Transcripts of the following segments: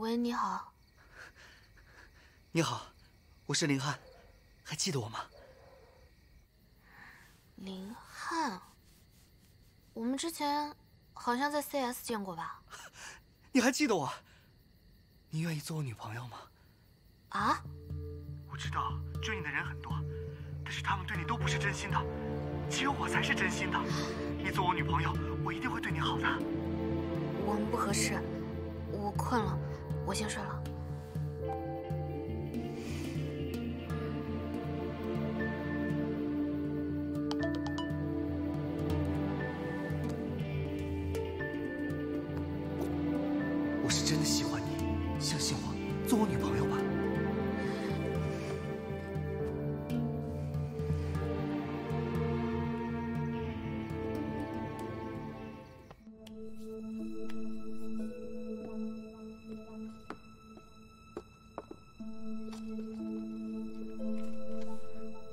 喂你好。你好，我是林汉，还记得我吗？林汉，我们之前好像在 CS 见过吧？你还记得我？你愿意做我女朋友吗？啊？我知道追你的人很多，但是他们对你都不是真心的，只有我才是真心的。你做我女朋友，我一定会对你好的。我们不合适，我困了，我先睡了。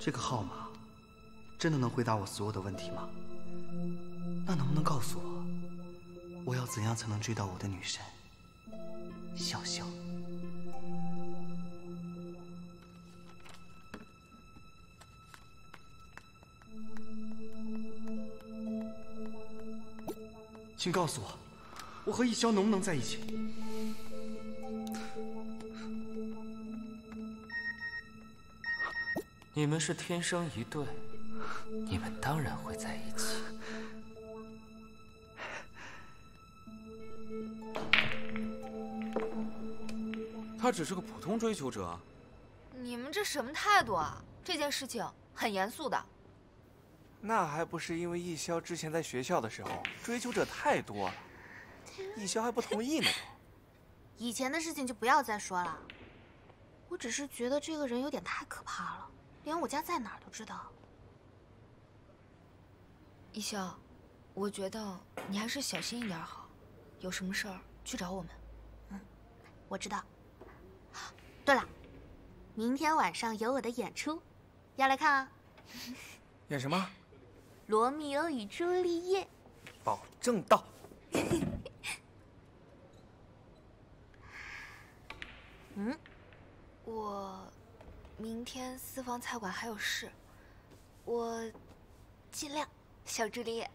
这个号码真的能回答我所有的问题吗？那能不能告诉我，我要怎样才能追到我的女神笑笑？请告诉我，我和易潇能不能在一起？你们是天生一对，你们当然会在一起。他只是个普通追求者。你们这什么态度啊？这件事情很严肃的。那还不是因为易潇之前在学校的时候追求者太多了，易潇还不同意呢。以前的事情就不要再说了。我只是觉得这个人有点太可怕了，连我家在哪儿都知道。一潇，我觉得你还是小心一点好，有什么事儿去找我们。嗯，我知道。对了，明天晚上有我的演出，要来看啊？演什么？《罗密欧与朱丽叶》。保证到。嗯，我明天私房菜馆还有事，我尽量，小朱丽叶。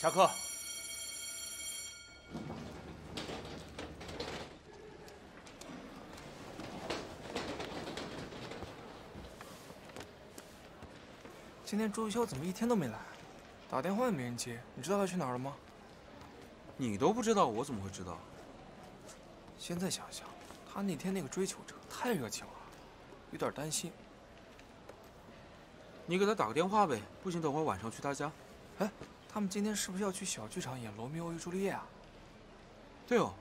下课。今天朱一潇怎么一天都没来？打电话也没人接，你知道他去哪儿了吗？你都不知道，我怎么会知道？现在想想，他那天那个追求者太热情了，有点担心。你给他打个电话呗，不行等会儿晚上去他家。哎，他们今天是不是要去小剧场演《罗密欧与朱丽叶》啊？对哦，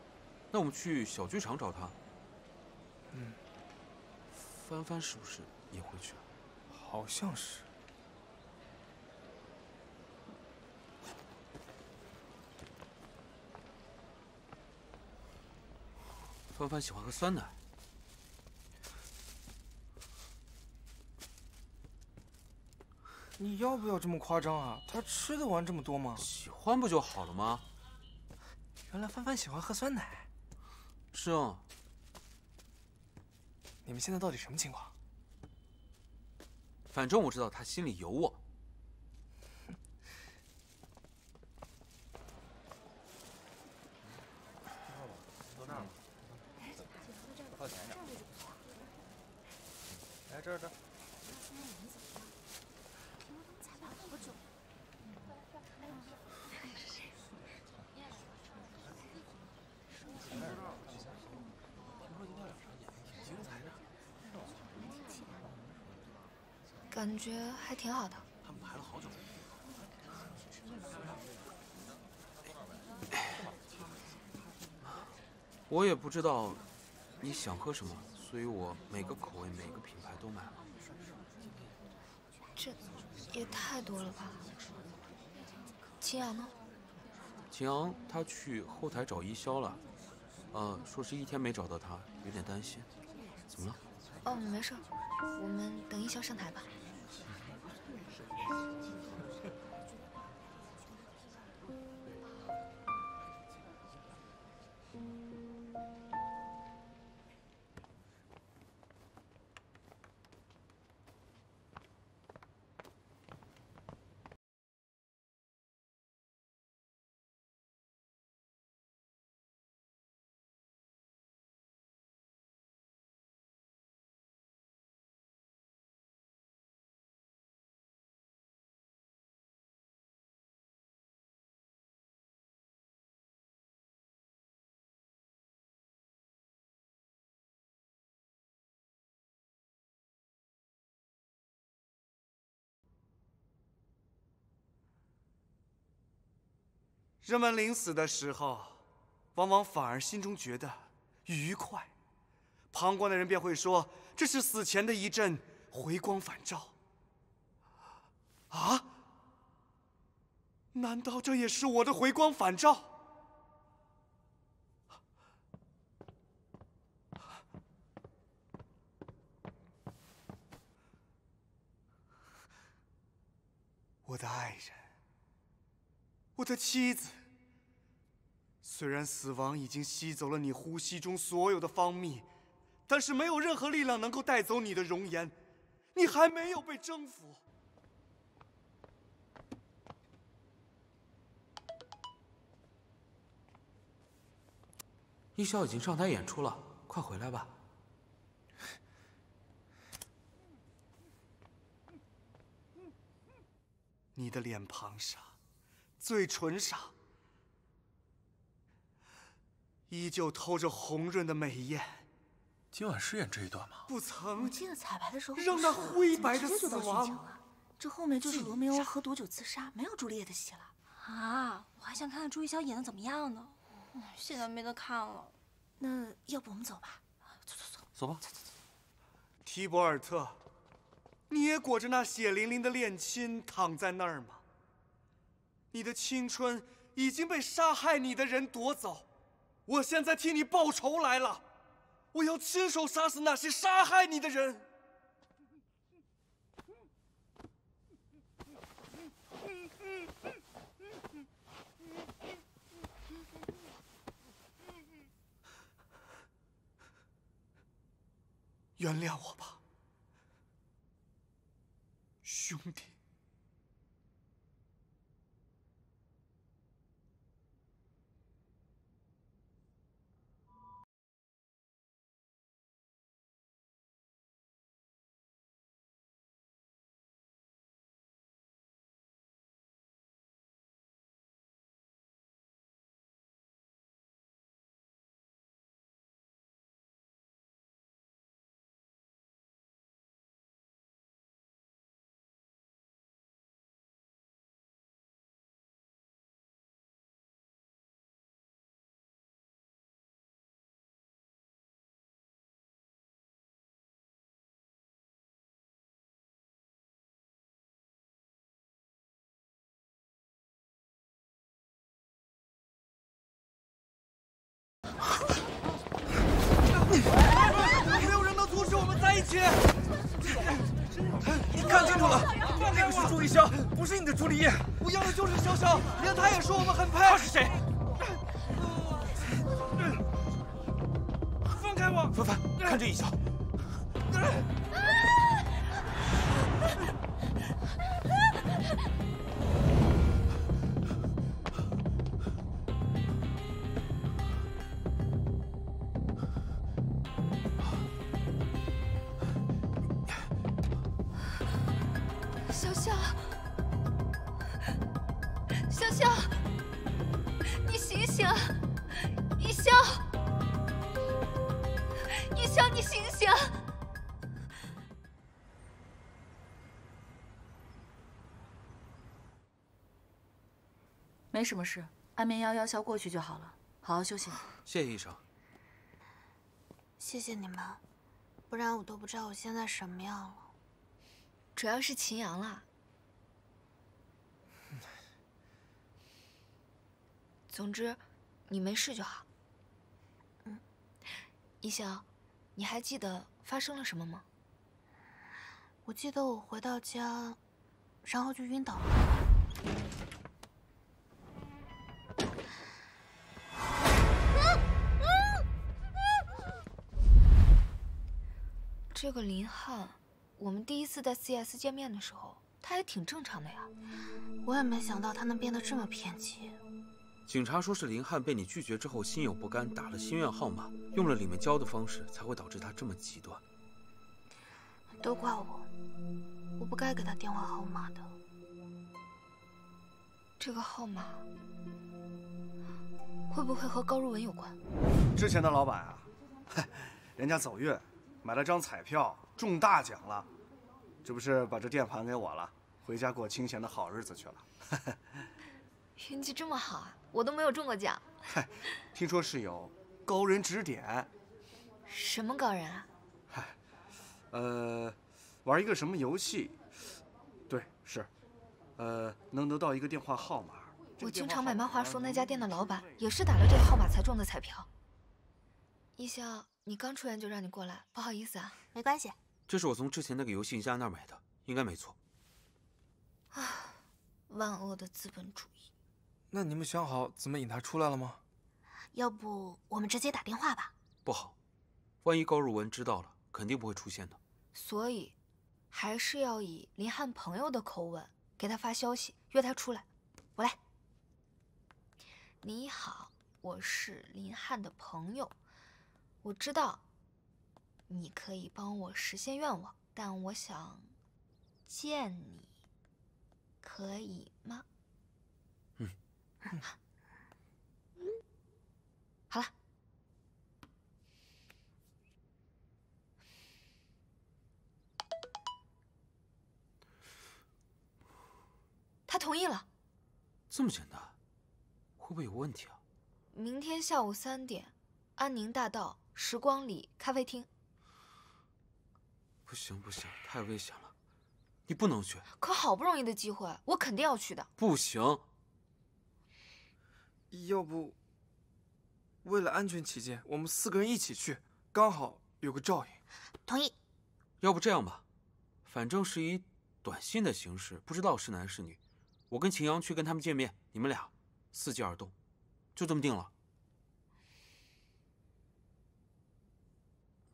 那我们去小剧场找他。嗯，帆帆是不是也会去？好像是。帆帆喜欢喝酸奶。你要不要这么夸张啊？他吃得完这么多吗？喜欢不就好了吗？原来帆帆喜欢喝酸奶。是啊。你们现在到底什么情况？反正我知道他心里有我。坐这儿吧。靠前点。来这儿这儿。感觉还挺好的。他们排了好久。我也不知道你想喝什么，所以我每个口味、每个品牌都买了。这也太多了吧？秦阳呢？秦阳他去后台找一潇了，呃，说是一天没找到他，有点担心。怎么了？哦，没事，我们等一潇上台吧。人们临死的时候，往往反而心中觉得愉快，旁观的人便会说这是死前的一阵回光返照。啊？难道这也是我的回光返照？我的爱人，我的妻子。虽然死亡已经吸走了你呼吸中所有的芳蜜，但是没有任何力量能够带走你的容颜，你还没有被征服。艺校已经上台演出了，快回来吧。你的脸庞上，嘴唇上，依旧透着红润的美艳。今晚是演这一段吗？不曾。我记得彩排的时候让那灰白的死亡。这后面就是罗密欧喝毒酒自杀，没有朱丽叶的戏了。啊，我还想看看朱一潇演的怎么样呢。现在没得看了。那要不我们走吧？走走走，走吧。走走走。提博尔特，你也裹着那血淋淋的恋亲躺在那儿吗？你的青春已经被杀害你的人夺走，我现在替你报仇来了。我要亲手杀死那些杀害你的人。原谅我吧，兄弟。你看清楚了，那个是朱一潇，不是你的朱丽叶。我要的就是潇潇，连他也说我们很配。他是谁？放开我！凡凡，看这一笑。没什么事，安眠药药效过去就好了，好好休息。谢谢医生。谢谢你们，不然我都不知道我现在什么样了。主要是秦阳啦。总之，你没事就好。嗯，一潇，你还记得发生了什么吗？我记得我回到家，然后就晕倒了。这个林汉，我们第一次在 CS 见面的时候，他还挺正常的呀。我也没想到他能变得这么偏激。警察说是林汉被你拒绝之后心有不甘，打了心愿号码，用了里面教的方式，才会导致他这么极端。都怪我，我不该给他电话号码的。这个号码会不会和高如文有关？之前的老板啊，人家走运，买了张彩票中大奖了，这不是把这店盘给我了，回家过清闲的好日子去了。运气这么好啊！我都没有中过奖。嗨，听说是有高人指点。什么高人啊？嗨，呃，玩一个什么游戏？对，是，呃，能得到一个电话号码。我经常买漫画书那家店的老板也是打了这个号码才中的彩票。一笑，你刚出院就让你过来，不好意思啊。没关系。这是我从之前那个游戏一家那儿买的，应该没错。啊，万恶的资本主义。那你们想好怎么引他出来了吗？要不我们直接打电话吧？不好，万一高如文知道了，肯定不会出现的。所以，还是要以林汉朋友的口吻给他发消息，约他出来。我来。你好，我是林汉的朋友，我知道你可以帮我实现愿望，但我想见你，可以吗？嗯。好了。他同意了。这么简单，会不会有问题啊？明天下午三点，安宁大道时光里咖啡厅。不行不行，太危险了，你不能去。可好不容易的机会，我肯定要去的。不行。要不，为了安全起见，我们四个人一起去，刚好有个照应。同意。要不这样吧，反正是以短信的形式，不知道是男是女。我跟秦阳去跟他们见面，你们俩伺机而动，就这么定了。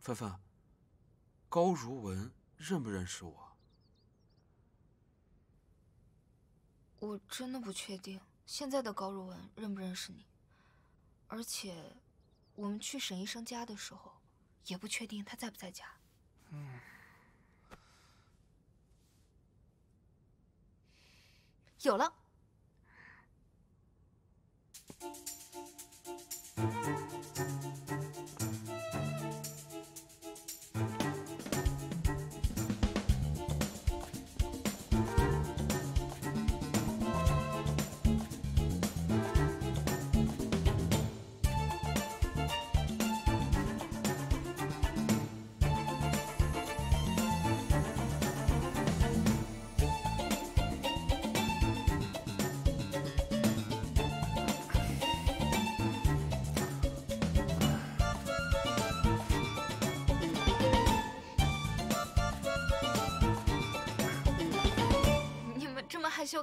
芬芬，高如文认不认识我？我真的不确定现在的高如文认不认识你，而且我们去沈医生家的时候，也不确定他在不在家。嗯。有了。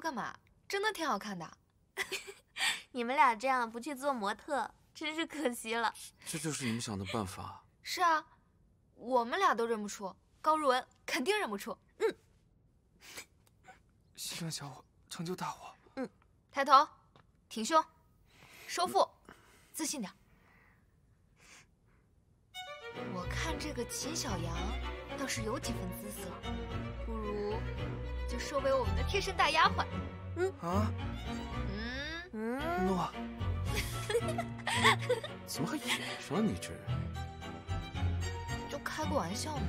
干嘛？真的挺好看的。你们俩这样不去做模特，真是可惜了。这就是你们想的办法？是啊，我们俩都认不出，高如文肯定认不出。嗯。希望小伙成就大我。嗯。抬头，挺胸，收腹，自信点。我看这个秦小阳倒是有几分姿色。就收为我们的贴身大丫鬟。嗯啊，嗯嗯，诺。怎么还演上了？你这人。就开个玩笑嘛。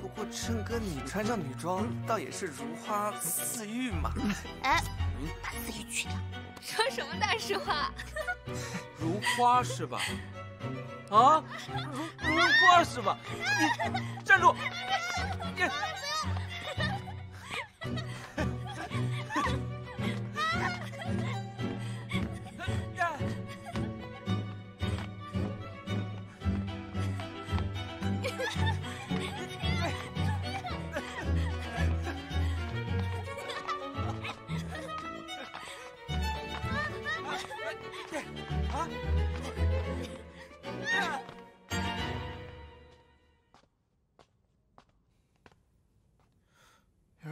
不过琛哥，你穿上女装，倒也是如花似玉嘛。哎，把“似玉”去掉。说什么大实话？如花是吧？啊，如如花是吧？你站住！你。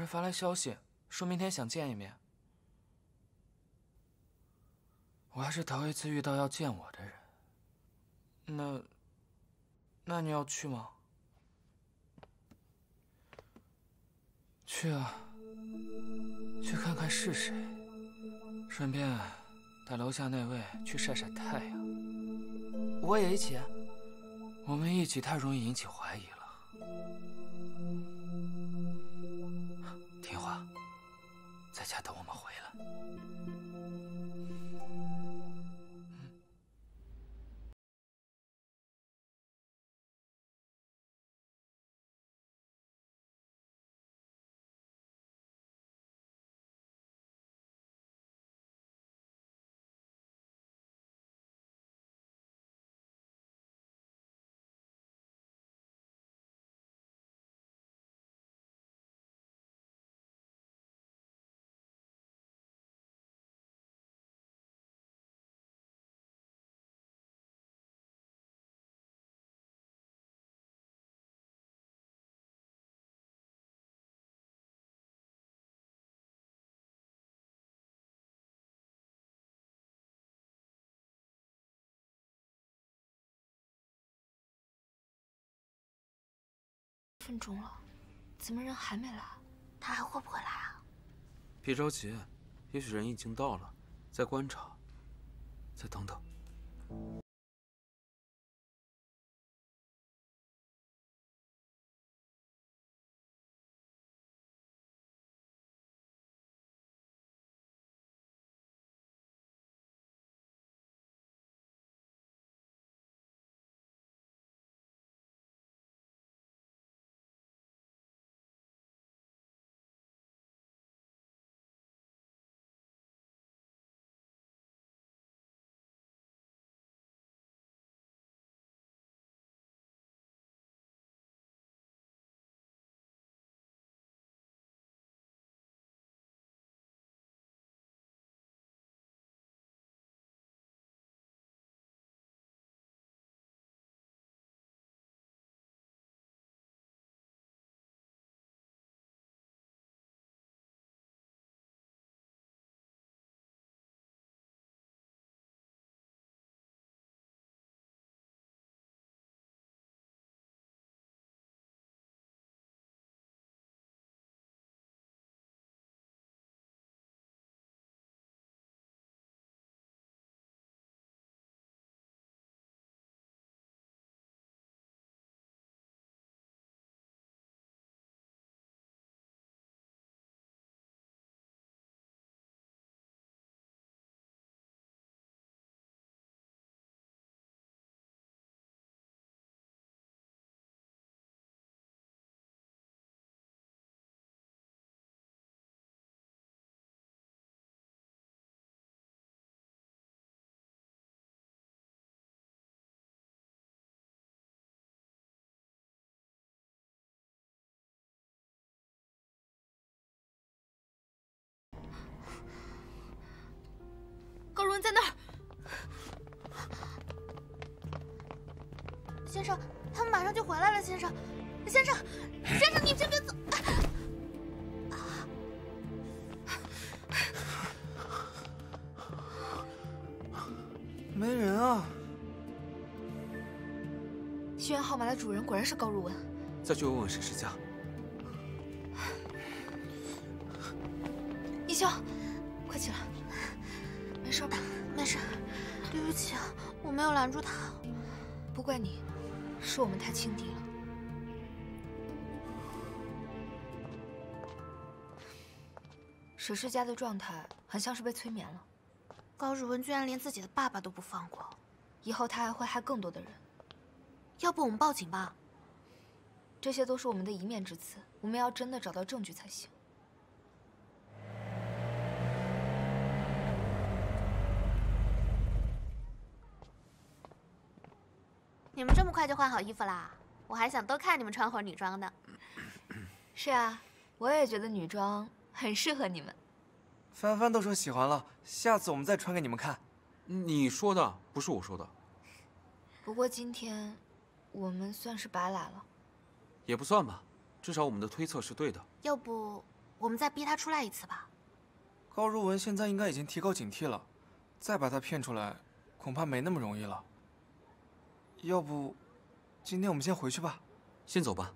发来消息，说明天想见一面。我还是头一次遇到要见我的人。那，那你要去吗？去啊，去看看是谁，顺便带楼下那位去晒晒太阳。我也一起。我们一起太容易引起怀疑了。分钟了，怎么人还没来？他还会不会来啊？别着急，也许人已经到了，再观察，再等等。高如文在那儿。先生，他们马上就回来了，先生。先生，先生，你先别走。没人啊！心愿号码的主人果然是高如文。再去问问沈世家。一潇，快起来，没事吧？没事，对不起啊，我没有拦住他。不怪你，是我们太轻敌了。沈世家的状态很像是被催眠了。高日文居然连自己的爸爸都不放过，以后他还会害更多的人。要不我们报警吧？这些都是我们的一面之词，我们要真的找到证据才行。你们这么快就换好衣服啦？我还想多看你们穿会儿女装呢。是啊，我也觉得女装很适合你们。帆帆都说喜欢了，下次我们再穿给你们看。你说的不是我说的。不过今天，我们算是白来了。也不算吧，至少我们的推测是对的。要不，我们再逼他出来一次吧。高如文现在应该已经提高警惕了，再把他骗出来，恐怕没那么容易了。要不，今天我们先回去吧。先走吧。